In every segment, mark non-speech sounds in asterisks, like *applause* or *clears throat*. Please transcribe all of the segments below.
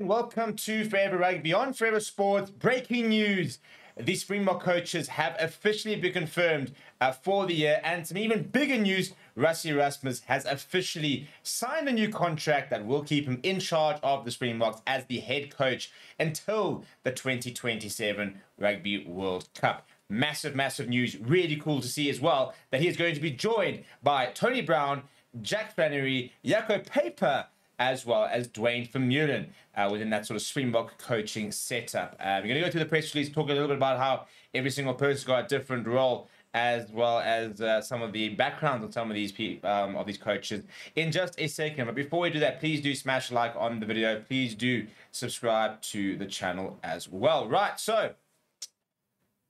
Welcome to Forever Rugby on Forever Sports. Breaking news. The Springbok coaches have officially been confirmed uh, for the year. And some even bigger news Rassie Erasmus has officially signed a new contract that will keep him in charge of the Springboks as the head coach until the 2027 Rugby World Cup. Massive, massive news. Really cool to see as well that he is going to be joined by Tony Brown, Jack Flannery, Jaco Peyper, as well as Duane Vermeulen uh, within that sort of Springbok coaching setup. Uh, we're going to go through the press release, talk a little bit about how every single person's got a different role, as well as uh, some of the backgrounds of some of these people, um, of these coaches in just a second. But before we do that, please do smash like on the video. Please do subscribe to the channel as well. Right, so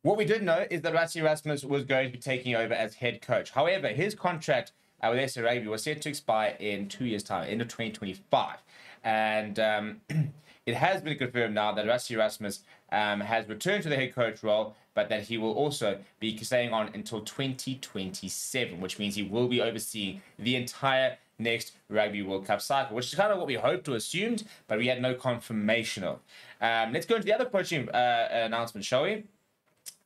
what we did know is that Rassie Erasmus was going to be taking over as head coach. However, his contract with SA Rugby was set to expire in two years' time, end of 2025. And um, *clears throat* it has been confirmed now that Rassie Erasmus um, has returned to the head coach role, but that he will also be staying on until 2027, which means he will be overseeing the entire next Rugby World Cup cycle, which is kind of what we hoped or assumed, but we had no confirmation of. Um, let's go into the other coaching uh, announcement, shall we?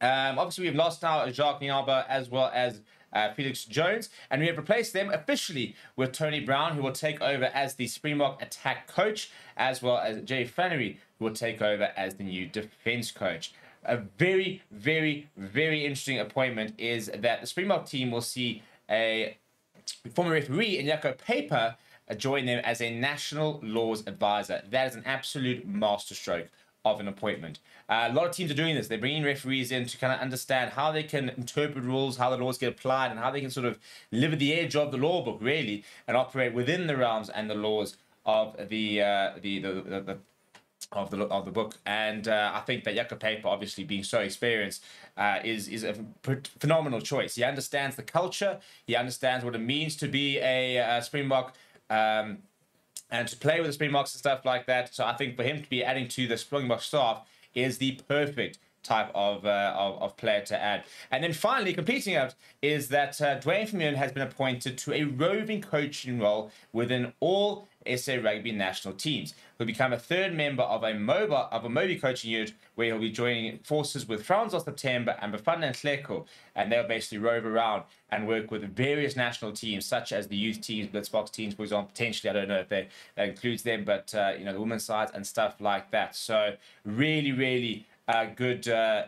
Um, obviously, we've lost now Jacques Nienaber as well as uh, Felix Jones, and we have replaced them officially with Tony Brown, who will take over as the Springbok attack coach, as well as Jay Flannery, who will take over as the new defense coach. A very, very, very interesting appointment is that the Springbok team will see a former referee in Jaco Peyper uh, join them as a national laws advisor. That is an absolute masterstroke of an appointment. Uh, a lot of teams are doing this. They're bringing referees in to kind of understand how they can interpret rules, how the laws get applied, and how they can sort of live at the edge of the law book, really, and operate within the realms and the laws of the uh, the, the, the, the of the of the book, and uh, I think that Jaco Peyper, obviously being so experienced, uh, is is a phenomenal choice. He understands the culture. He understands what it means to be a, a Springbok. Um, and to play with the Springboks and stuff like that. So I think for him to be adding to the Springbok staff is the perfect type of, uh, of, of player to add. And then finally, completing it is that uh, Duane Vermeulen has been appointed to a roving coaching role within all SA Rugby national teams. He'll become a third member of a MOBA of a MOBI coaching unit where he'll be joining forces with Franzel September and Bafana Nhleko, and they'll basically rove around and work with various national teams, such as the youth teams, Blitzboks teams, for example. Potentially, I don't know if they, that includes them, but uh, you know the women's sides and stuff like that. So really, really uh, good uh,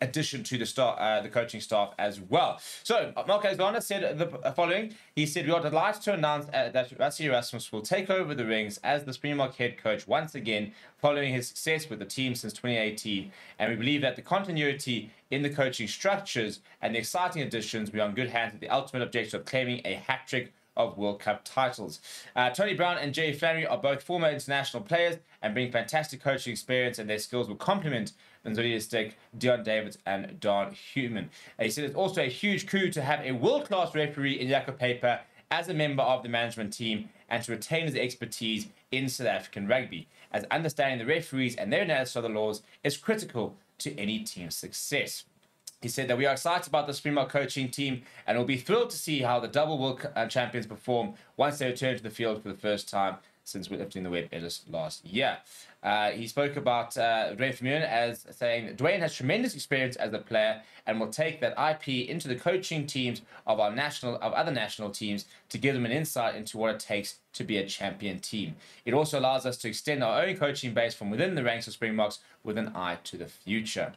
addition to the start, uh, the coaching staff as well. So Mark Alexander said the following. He said, "We are delighted to announce uh, that Rassie Erasmus will take over the rings as the Springbok head coach once again, following his success with the team since 2018. And we believe that the continuity in the coaching structures and the exciting additions, we are in good hands with the ultimate objective of claiming a hat trick." Of World Cup titles. Uh, Tony Brown and Jay Flannery are both former international players and bring fantastic coaching experience, and their skills will complement Mzwandile Stick, Deon Davids, and Daan Human. he said it's also a huge coup to have a world class referee in Jaco Peyper as a member of the management team and to retain his expertise in South African rugby, as understanding the referees and their analysis of the laws is critical to any team's success. He said that we are excited about the Springbok coaching team and will be thrilled to see how the double world uh, champions perform once they return to the field for the first time since we're lifting the Webb Ellis last year. Uh, he spoke about uh, Duane Vermeulen as saying Duane has tremendous experience as a player and will take that IP into the coaching teams of our national of other national teams to give them an insight into what it takes to be a champion team. It also allows us to extend our own coaching base from within the ranks of Springboks with an eye to the future.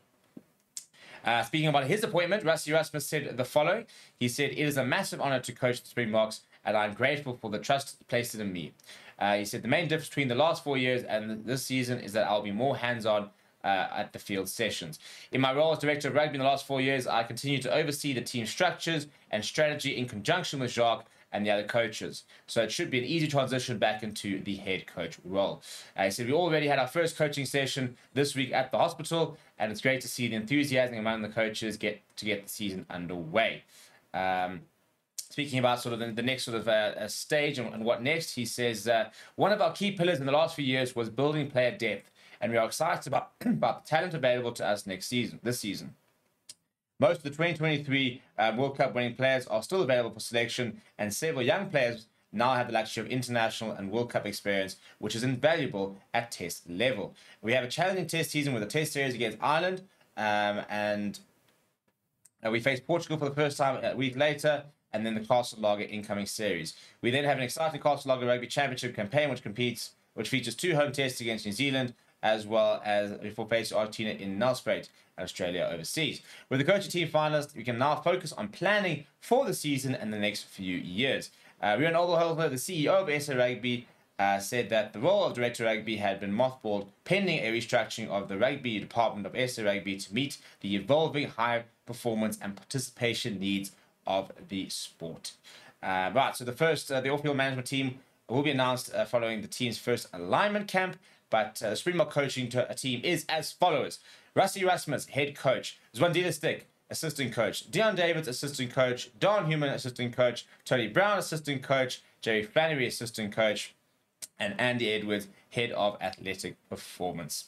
Uh, speaking about his appointment, Rassie Erasmus said the following. He said, It is a massive honor to coach the Springboks, and I'm grateful for the trust placed in me. Uh, he said the main difference between the last four years and this season is that I'll be more hands-on uh, at the field sessions. In my role as director of rugby in the last four years, I continue to oversee the team structures and strategy in conjunction with Jacques and the other coaches. So it should be an easy transition back into the head coach role. Uh, he said we already had our first coaching session this week at the hospital, and it's great to see the enthusiasm among the coaches get to get the season underway. Um, speaking about sort of the, the next sort of uh, stage and, and, what next, he says uh, one of our key pillars in the last few years was building player depth, and we are excited about *clears throat* about the talent available to us next season. This season. Most of the 2023 uh, World Cup winning players are still available for selection, and several young players now have the luxury of international and World Cup experience, which is invaluable at test level. We have a challenging test season with a test series against Ireland, um, and uh, we face Portugal for the first time a week later, and then the Castle Lager incoming series. We then have an exciting Castle Lager Rugby Championship campaign, which competes, which features two home tests against New Zealand, as well as before facing Argentina in Nelspruit Australia overseas. With the coaching team finalists, we can now focus on planning for the season and the next few years. Uh, Rian Oberholzer, the CEO of SA Rugby, uh, said that the role of Director Rugby had been mothballed pending a restructuring of the Rugby Department of SA Rugby to meet the evolving high performance and participation needs of the sport. Uh, right, so the first, uh, the off-field management team will be announced uh, following the team's first alignment camp, but uh, Springbok coaching to a team is as follows. Rassie Erasmus, head coach. Mzwandile Stick, assistant coach. Deon Davids, assistant coach. Daan Human, assistant coach. Tony Brown, assistant coach. Jerry Flannery, assistant coach. And Andy Edwards, head of athletic performance.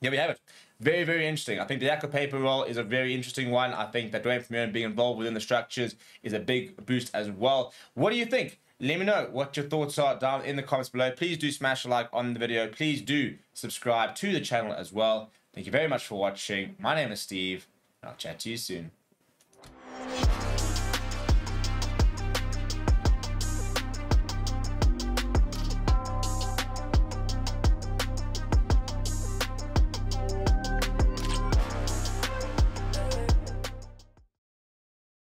There we have it. Very, very interesting. I think the Jaco Peyper role is a very interesting one. I think that Duane Vermeulen being involved within the structures is a big boost as well. What do you think? Let me know what your thoughts are down in the comments below. Please do smash a like on the video. Please do subscribe to the channel as well. Thank you very much for watching. My name is Steve. And I'll chat to you soon.